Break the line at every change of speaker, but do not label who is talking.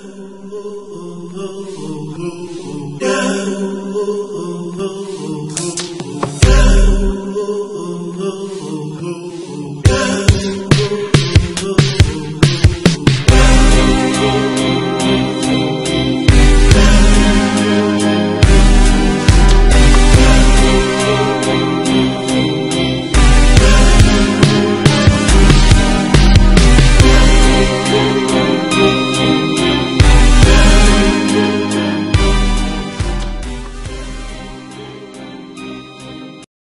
Oh,